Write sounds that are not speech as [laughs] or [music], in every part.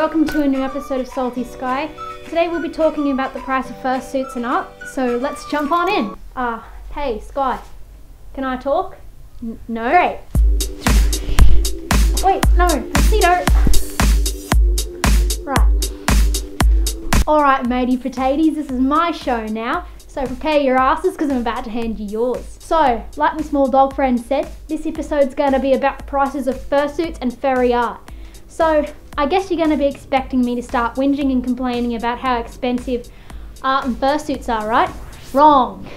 welcome to a new episode of Salty Skye. Today we'll be talking about the price of fursuits and art, so let's jump on in. Ah, uh, hey Skye, can I talk? N- no? Great. Wait, no, Tuxedo. Right. Alright, matey potatoes, this is my show now, so prepare your asses because I'm about to hand you yours. So, like my small dog friend said, this episode's going to be about the prices of fursuits and furry art. So, I guess you're going to be expecting me to start whinging and complaining about how expensive art and fursuits are, right? Wrong.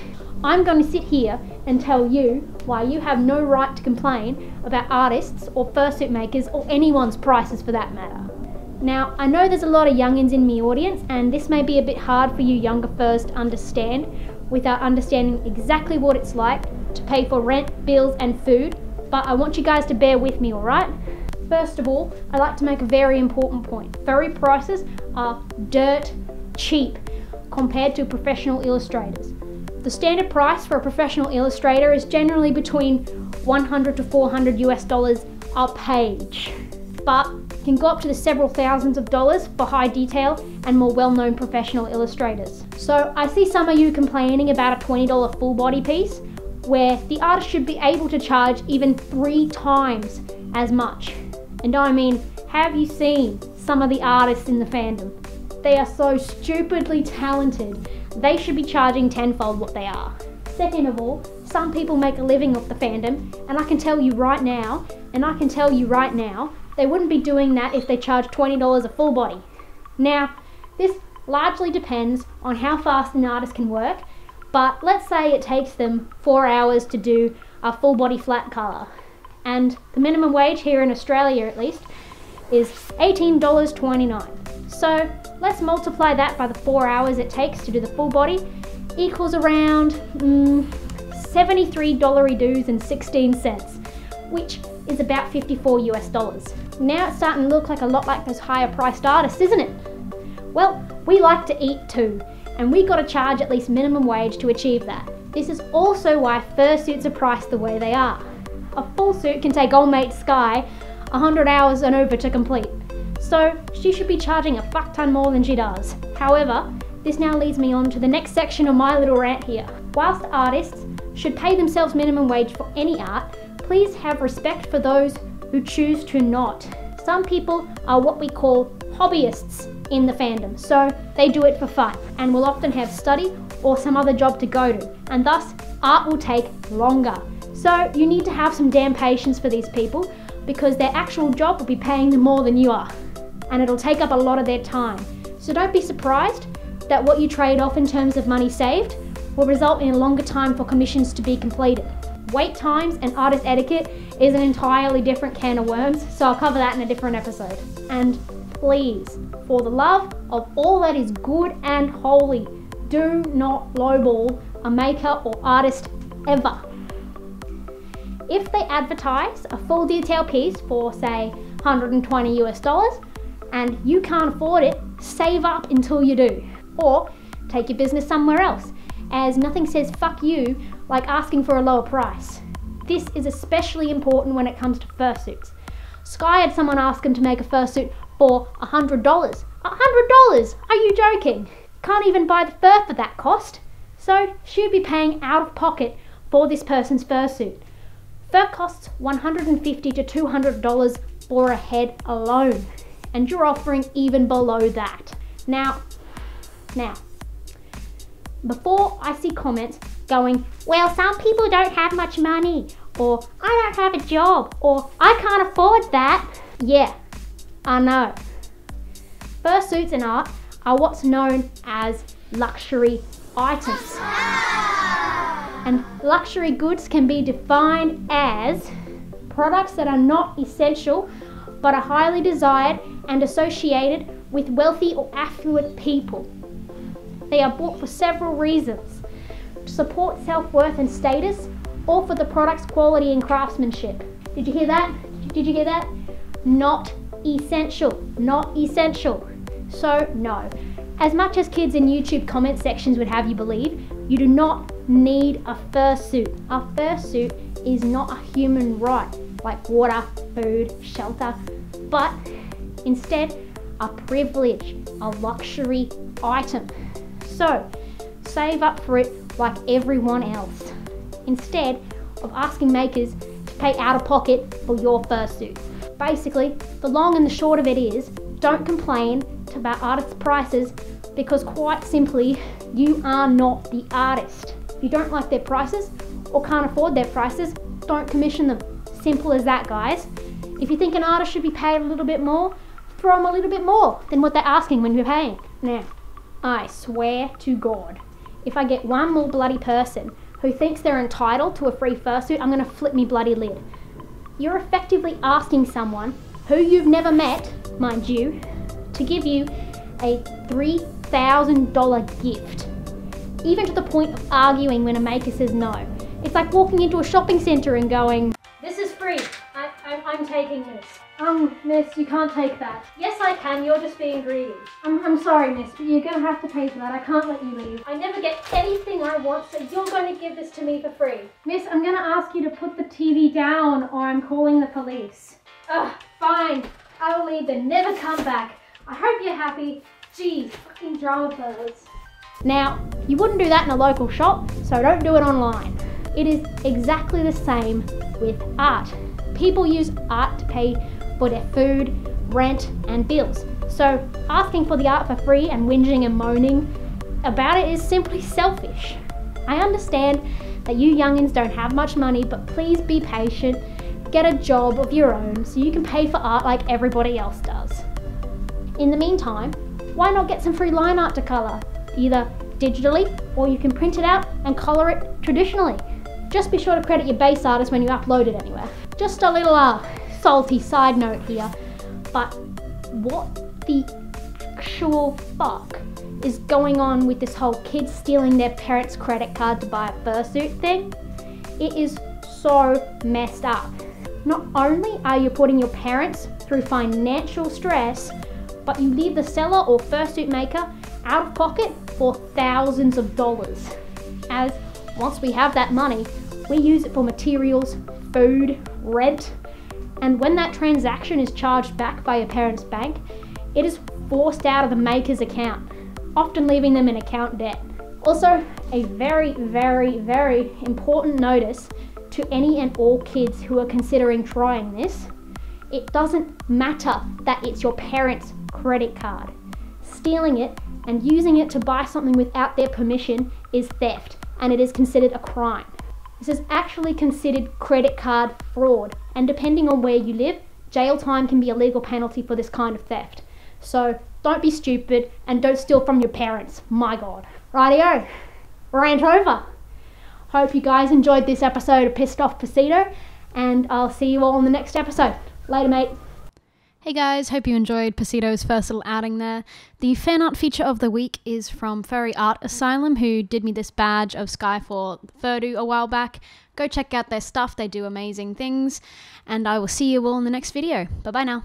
I'm going to sit here and tell you why you have no right to complain about artists or fursuit makers or anyone's prices for that matter. Now, I know there's a lot of youngins in my audience, and this may be a bit hard for you younger furs to understand without understanding exactly what it's like to pay for rent, bills, and food, but I want you guys to bear with me, alright? First of all, I'd like to make a very important point. Furry prices are dirt cheap compared to professional illustrators. The standard price for a professional illustrator is generally between 100 to 400 US dollars a page, but can go up to the several thousands of dollars for high detail and more well-known professional illustrators. So I see some of you complaining about a $20 full body piece where the artist should be able to charge even three times as much. And I mean, have you seen some of the artists in the fandom? They are so stupidly talented, they should be charging tenfold what they are. Second of all, some people make a living off the fandom, and I can tell you right now, and I can tell you right now, they wouldn't be doing that if they charged $20 a full body. Now, this largely depends on how fast an artist can work, but let's say it takes them four hours to do a full body flat colour and the minimum wage here in Australia at least is $18.29. So let's multiply that by the four hours it takes to do the full body equals around mm, $73 dues and 16 cents, which is about 54 US dollars. Now it's starting to look like a lot like those higher priced artists, isn't it? Well, we like to eat too, and we got to charge at least minimum wage to achieve that. This is also why fursuits are priced the way they are. A full suit can take old mate Skye 100 hours and over to complete, so she should be charging a fuck ton more than she does. However, this now leads me on to the next section of my little rant here. Whilst artists should pay themselves minimum wage for any art, please have respect for those who choose to not. Some people are what we call hobbyists in the fandom, so they do it for fun and will often have study or some other job to go to, and thus art will take longer. So you need to have some damn patience for these people because their actual job will be paying them more than you are. And it'll take up a lot of their time. So don't be surprised that what you trade off in terms of money saved will result in a longer time for commissions to be completed. Wait times and artist etiquette is an entirely different can of worms, so I'll cover that in a different episode. And please, for the love of all that is good and holy, do not lowball a maker or artist ever. If they advertise a full detail piece for, say, 120 US dollars, and you can't afford it, save up until you do. Or take your business somewhere else, as nothing says fuck you like asking for a lower price. This is especially important when it comes to fursuits. Skye had someone ask him to make a fursuit for $100. $100? Are you joking? Can't even buy the fur for that cost. So she'd be paying out of pocket for this person's fursuit. Fur costs 150 to $200 for a head alone, and you're offering even below that. Now, now, before I see comments going, well, some people don't have much money, or I don't have a job, or I can't afford that. Yeah, I know. Fursuits and art are what's known as luxury items. And luxury goods can be defined as products that are not essential but are highly desired and associated with wealthy or affluent people. They are bought for several reasons to support self worth and status, or for the product's quality and craftsmanship. Did you hear that? Did you hear that? Not essential. Not essential. So, no. As much as kids in YouTube comment sections would have you believe, you do not need a fursuit. A fursuit is not a human right like water, food, shelter, but instead, a privilege, a luxury item. So, save up for it like everyone else. Instead of asking makers to pay out of pocket for your fursuit. Basically, the long and the short of it is don't complain about artists' prices because quite simply, you are not the artist. If you don't like their prices or can't afford their prices, don't commission them. Simple as that, guys. If you think an artist should be paid a little bit more, throw them a little bit more than what they're asking when you're paying. Now, I swear to God, if I get one more bloody person who thinks they're entitled to a free fursuit, I'm gonna flip me bloody lid. You're effectively asking someone who you've never met, mind you, to give you a $3,000 gift. Even to the point of arguing when a maker says no. It's like walking into a shopping centre and going, This is free. I, I'm taking this. Um, miss, you can't take that. Yes, I can. You're just being greedy. I'm, I'm sorry, miss, but you're going to have to pay for that. I can't let you leave. I never get anything I want, so you're going to give this to me for free. Miss, I'm going to ask you to put the TV down or I'm calling the police. Ugh, fine. I will leave then never come back. I hope you're happy. Geez, fucking drama birds. Now, you wouldn't do that in a local shop, so don't do it online. It is exactly the same with art. People use art to pay for their food, rent, and bills. So asking for the art for free and whinging and moaning about it is simply [laughs] selfish. I understand that you youngins don't have much money, but please be patient. Get a job of your own so you can pay for art like everybody else does. In the meantime, why not get some free line art to colour? Either digitally or you can print it out and colour it traditionally. Just be sure to credit your base artist when you upload it anywhere. Just a little uh, salty side note here, but what the actual fuck is going on with this whole kids stealing their parents' credit card to buy a fursuit thing? It is so messed up. Not only are you putting your parents through financial stress, but you leave the seller or fursuit maker out of pocket for thousands of dollars. As once we have that money, we use it for materials, food, rent, and when that transaction is charged back by your parent's bank, it is forced out of the maker's account, often leaving them in account debt. Also, a very, very, very important notice to any and all kids who are considering trying this it doesn't matter that it's your parents' credit card. Stealing it and using it to buy something without their permission is theft and it is considered a crime. This is actually considered credit card fraud, and depending on where you live, jail time can be a legal penalty for this kind of theft. So don't be stupid and don't steal from your parents. My God. Rightio, rant over. Hope you guys enjoyed this episode of Pissed Off Pasito, and I'll see you all in the next episode. Later, mate. Hey guys, hope you enjoyed Pasito's first little outing there. The fan art feature of the week is from Furry Art Asylum, who did me this badge of Skyfall Furdu a while back. Go check out their stuff, they do amazing things, and I will see you all in the next video. Bye bye now.